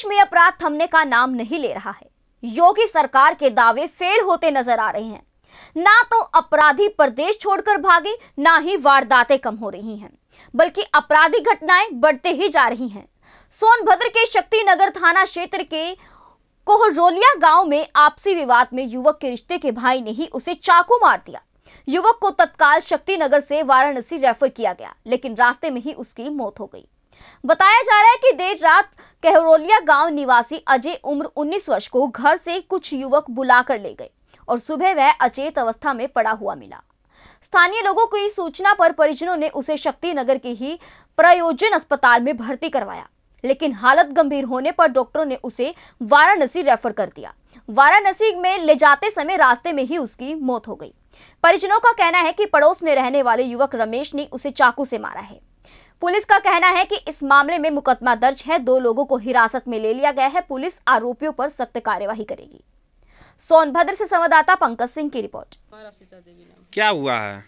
प्रदेश में अपराध थमने का नाम नहीं ले रहा है। योगी सरकार के दावे फेल होते नज़र आ रहे हैं। ना तो अपराधी प्रदेश छोड़कर भागे, ना ही वारदातें कम हो रही हैं। बल्कि आपराधिक घटनाएँ बढ़ते ही जा रही हैं। सोनभद्र के शक्तिनगर थाना क्षेत्र के कोहरोलिया गाँव में आपसी विवाद में युवक के रिश्ते के भाई ने ही उसे चाकू मार दिया। युवक को तत्काल शक्तिनगर से वाराणसी रेफर किया गया, लेकिन रास्ते में ही उसकी मौत हो गई। बताया जा रहा है कि देर रात कहरोलिया गाँव निवासी अजय उम्र 19 वर्ष को घर से कुछ युवक बुलाकर ले गए और सुबह वह अचेत अवस्था में पड़ा हुआ मिला। स्थानीय लोगों की सूचना पर परिजनों ने उसे शक्ति नगर के ही प्रयोजन अस्पताल में भर्ती करवाया, लेकिन हालत गंभीर होने पर डॉक्टरों ने उसे वाराणसी रेफर कर दिया। वाराणसी में ले जाते समय रास्ते में ही उसकी मौत हो गई। परिजनों का कहना है कि पड़ोस में रहने वाले युवक रमेश ने उसे चाकू से मारा है। पुलिस का कहना है कि इस मामले में मुकदमा दर्ज है। दो लोगों को हिरासत में ले लिया गया है। पुलिस आरोपियों पर सख्त कार्यवाही करेगी। सोनभद्र से संवाददाता पंकज सिंह की रिपोर्ट। हमारा सीता देवी नाम क्या हुआ है?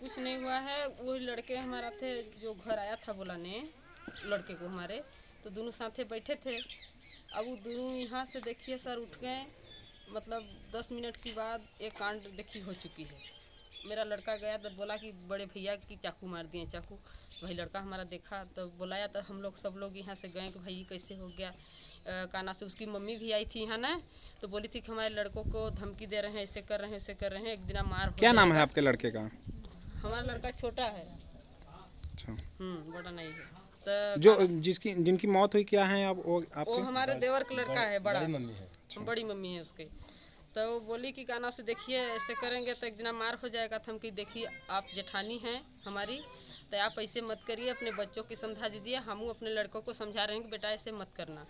कुछ नहीं हुआ है। वो लड़के हमारा थे जो घर आया था बुलाने लड़के को हमारे तो दोनों साथे बैठे थे। अब वो दोनों यहाँ से देखिए सर उठ गए। मतलब दस मिनट के बाद एक कांड देखी हो चुकी है। मेरा लड़का गया तो बोला कि बड़े भैया की चाकू मार दिए चाकू। वही लड़का हमारा देखा तो बुलाया तो हम लोग सब लोग यहाँ से गए कि भाई कैसे हो गया। काना से उसकी मम्मी भी आई थी यहाँ ना तो बोली थी कि हमारे लड़कों को धमकी दे रहे हैं ऐसे कर रहे हैं ऐसे कर रहे हैं एक दिन मार क्या नाम है आपके लड़के का? हमारा लड़का छोटा है। अच्छा। हम्म बड़ा नहीं है। तो जो जिसकी जिनकी मौत हुई क्या है आप वो वो आपके हमारे देवर का लड़का है बड़ा। बड़ी मम्मी है। बड़ी मम्मी है उसके। तो वो बोली कि गाना से देखिए ऐसे करेंगे तो एक दिन मार हो जाएगा तो हम कि देखिए आप जेठानी हैं हमारी तो आप ऐसे मत करिए अपने बच्चों की समझा दीजिए हम अपने लड़कों को समझा रहे हैं कि बेटा ऐसे मत करना।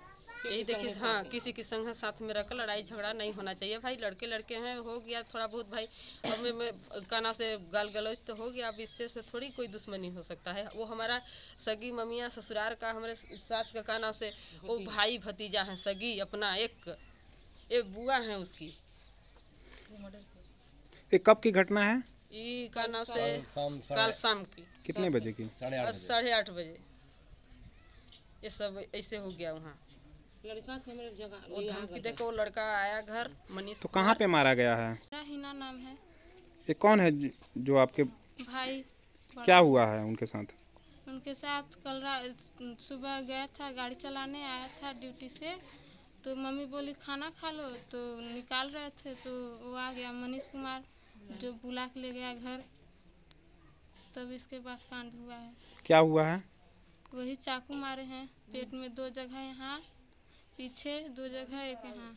यही देखिए हाँ किसी के संग साथ में रखकर लड़ाई झगड़ा नहीं होना चाहिए। भाई लड़के लड़के हैं हो गया थोड़ा बहुत भाई अब मैं, मैं काना से गाल गलौज तो हो गया अब इससे से थोड़ी कोई दुश्मनी हो सकता है। वो हमारा सगी ममिया ससुराल का हमारे सास का काना से वो भाई भतीजा हैं सगी अपना एक एक बुआ है उसकी। ये कब की घटना है? से कल शाम की। कितने बजे की? साढ़े आठ बजे। ये सब ऐसे हो गया वहाँ। लड़का थे जगह वो धमकी दे के वो लड़का आया घर मनीष तो कहाँ पे मारा गया है? हिना नाम है। ये कौन है जो आपके भाई क्या हुआ है उनके साथ? उनके साथ कल रात सुबह गया था गाड़ी चलाने आया था ड्यूटी से। तो मम्मी बोली खाना खा लो। तो निकाल रहे थे तो वो आ गया मनीष कुमार जो बुला के ले गया घर। तब इसके बाद कांड हुआ है। क्या हुआ है? वही चाकू मारे हैं। पेट में दो जगह यहाँ पीछे दो जगह एक यहाँ।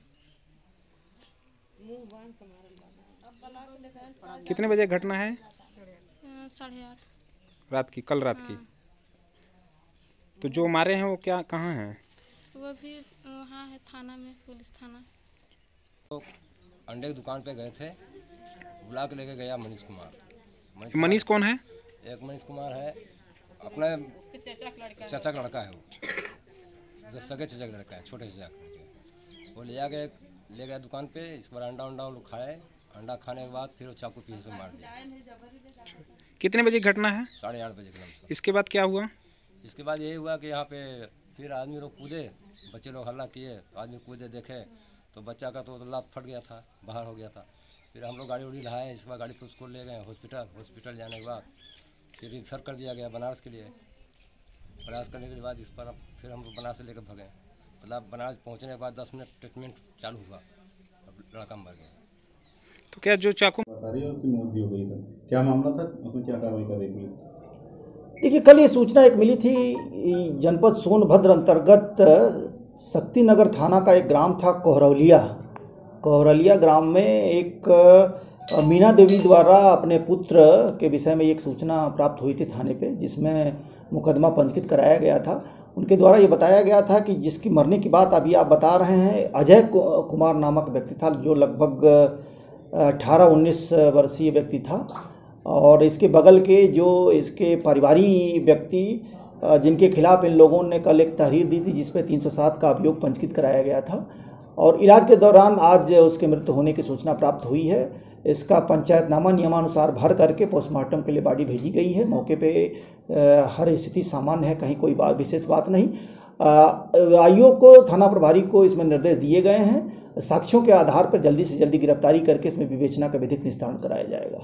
कितने बजे घटना है? साढ़े आठ। रात की कल रात की। तो जो मारे हैं वो क्या कहाँ हैं? वो भी वहाँ है थाना में पुलिस थाना। तो अंडे की दुकान पे गए थे बुला के लेके गया मनीष कुमार। मनीष कौन है? एक मनीष कुमार है। अपने चाचा का लड़का है वो। जो सगे चाचा का लड़का है छोटे चाचा का वो ले गए ले गया दुकान पे इस पर अंडा उंडा वो लोग खाए। अंडा खाने के बाद फिर वो चाकू पीछे से मार दिया। कितने बजे घटना है? साढ़े आठ बजे इसके बाद क्या हुआ? इसके बाद यही हुआ कि यहाँ पे फिर आदमी लोग कूदे बच्चे लोग हल्ला किए आदमी कूदे देखे। तो बच्चा का तो लात फट गया था बाहर हो गया था। फिर हम लोग गाड़ी उड़ी लाए इसके बाद गाड़ी पे उसको ले गए हॉस्पिटल। हॉस्पिटल जाने के बाद फिर रिफर कर दिया गया बनारस के लिए। बनारस करने के बाद इस पर फिर हम लोग बनारस से लेकर भगे। मतलब बनारस पहुँचने के बाद दस मिनट ट्रीटमेंट चालू हुआ। अब लड़का मर गया। तो क्या जो चाकू बता रही है उसकी मौत भी हो गई सर। क्या मामला था? उसमें क्या कार्रवाई कर रही पुलिस? देखिए कल ये सूचना एक मिली थी जनपद सोनभद्र अंतर्गत शक्तिनगर थाना का एक ग्राम था, कोहरौलिया। कोहरौलिया ग्राम में एक मीना देवी द्वारा अपने पुत्र के विषय में एक सूचना प्राप्त हुई थी थाने पे, जिसमें मुकदमा पंजीकृत कराया गया था। उनके द्वारा ये बताया गया था कि जिसकी मरने की बात अभी आप बता रहे हैं, अजय कुमार नामक व्यक्ति था, जो लगभग अठारह उन्नीस वर्षीय व्यक्ति था। और इसके बगल के जो इसके पारिवारिक व्यक्ति जिनके खिलाफ इन लोगों ने कल एक तहरीर दी थी जिसपे 307 का अभियोग पंजीकृत कराया गया था। और इलाज के दौरान आज उसके मृत्यु होने की सूचना प्राप्त हुई है। इसका पंचायतनामा नियमानुसार भर करके पोस्टमार्टम के लिए बॉडी भेजी गई है। मौके पे हर स्थिति सामान्य है, कहीं कोई बात, विशेष बात नहीं। आईओ को, थाना प्रभारी को इसमें निर्देश दिए गए हैं। साक्ष्यों के आधार पर जल्दी से जल्दी गिरफ्तारी करके इसमें विवेचना का विधिक निस्तारण कराया जाएगा।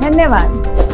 धन्यवाद।